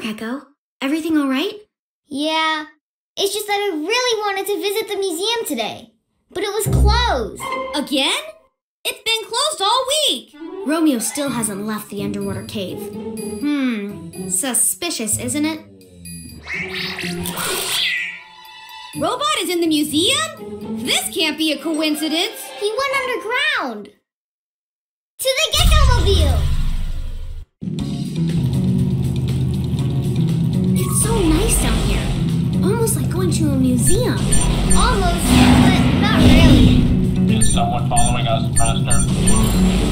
Gekko? Everything all right? Yeah, it's just that I really wanted to visit the museum today, but it was closed. Again? It's been closed all week. Romeo still hasn't left the underwater cave. Hmm, suspicious, isn't it? Robot is in the museum? This can't be a coincidence. He went underground. To the Gekko Mobile! Almost like going to a museum. Almost, but not really. Is someone following us, Master?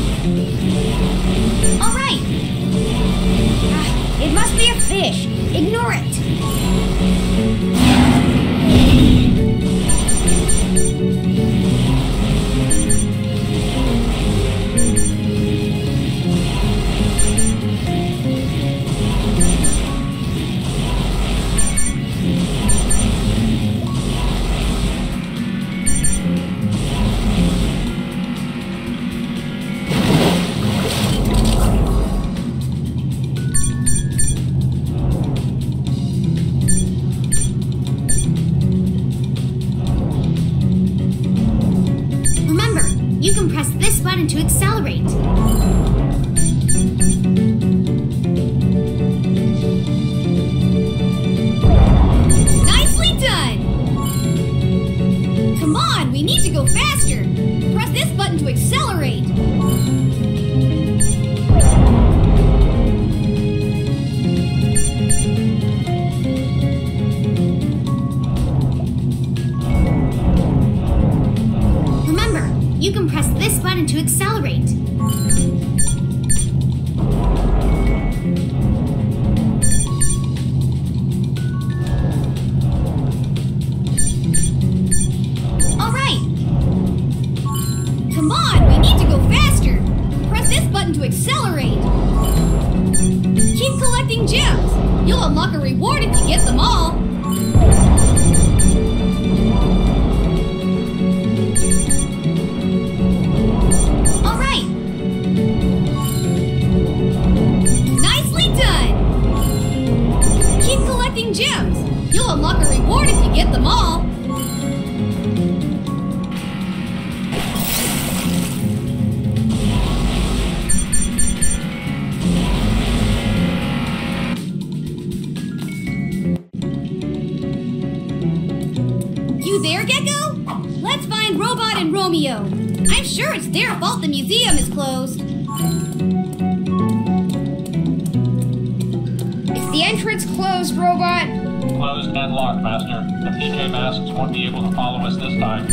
You can press this button to accelerate. All right. Come on, we need to go faster. Press this button to accelerate. Keep collecting gems. You'll unlock a reward if you get them all. All get them all. You there, Gekko? Let's find Robot and Romeo. I'm sure it's their fault the museum is closed. Is the entrance closed, Robot? Closed and locked, Master. The PJ Masks won't be able to follow us this time.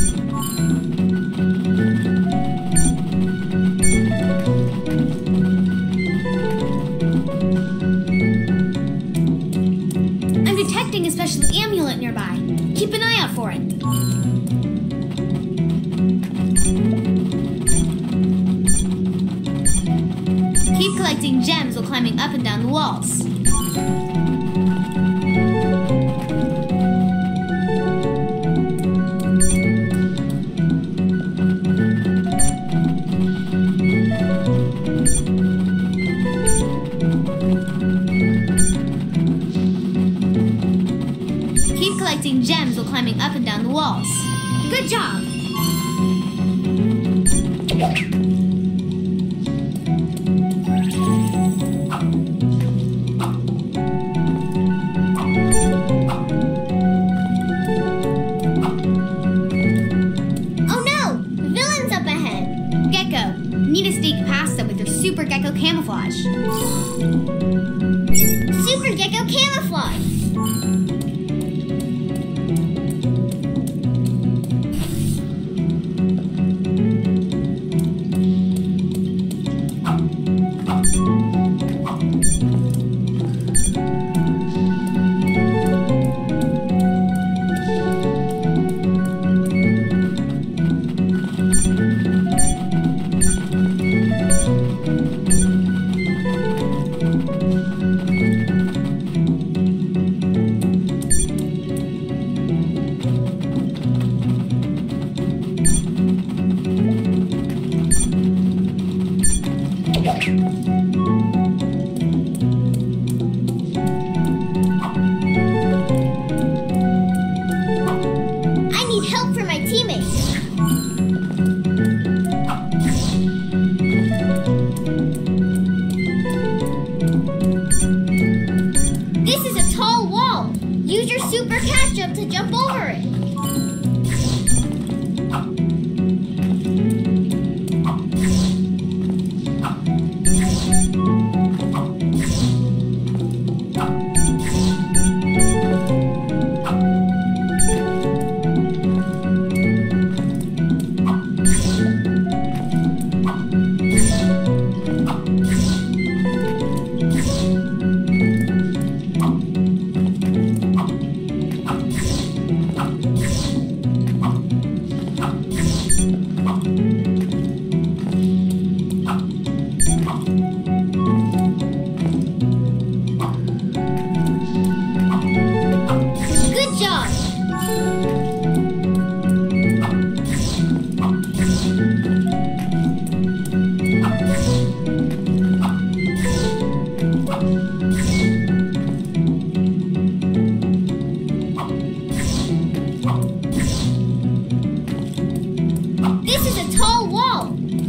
I'm detecting a special amulet nearby. Keep an eye out for it. Keep collecting gems while climbing up and down the walls. Good job!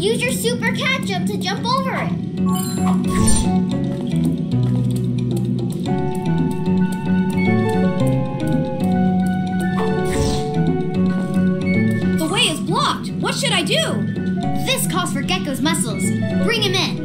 Use your super cat jump to jump over it. The way is blocked. What should I do? This calls for Gekko's muscles. Bring him in.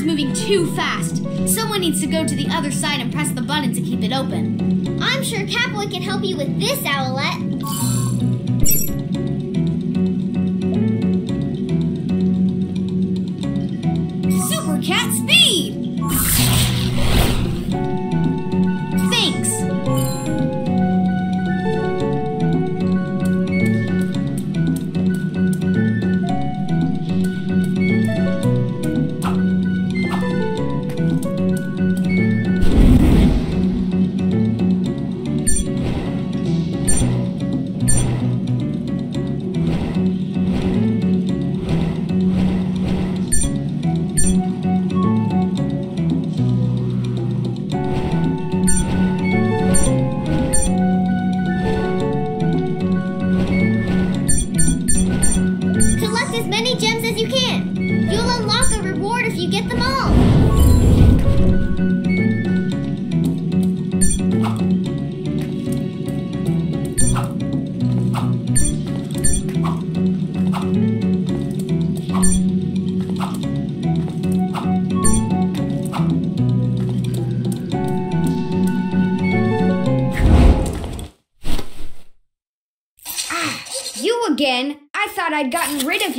Is moving too fast. Someone needs to go to the other side and press the button to keep it open. I'm sure Catboy can help you with this, Owlette.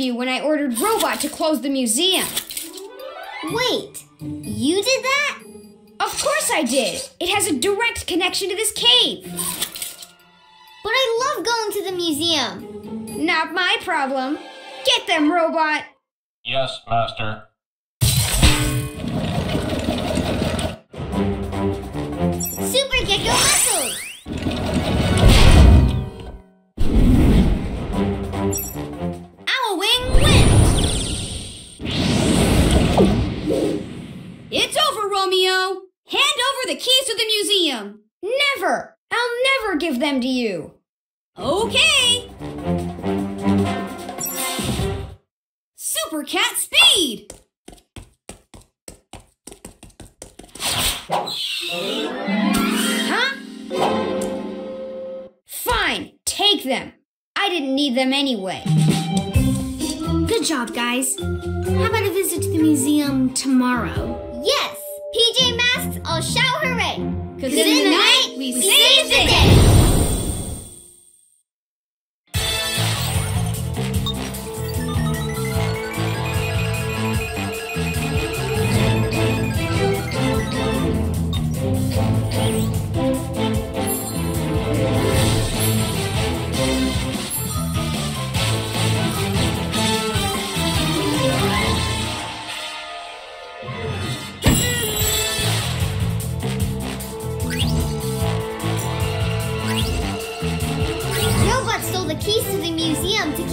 You when I ordered Robot to close the museum. Wait, you did that? Of course I did. It has a direct connection to this cave. But I love going to the museum. Not my problem. Get them, Robot. Yes, Master. Them to you. Okay! Super Cat Speed! Huh? Fine. Take them. I didn't need them anyway. Good job, guys. How about a visit to the museum tomorrow? Yes! PJ Masks, I'll shout hooray! Cause in the night, we save the day!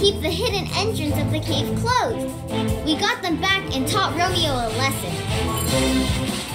Keep the hidden entrance of the cave closed. We got them back and taught Romeo a lesson.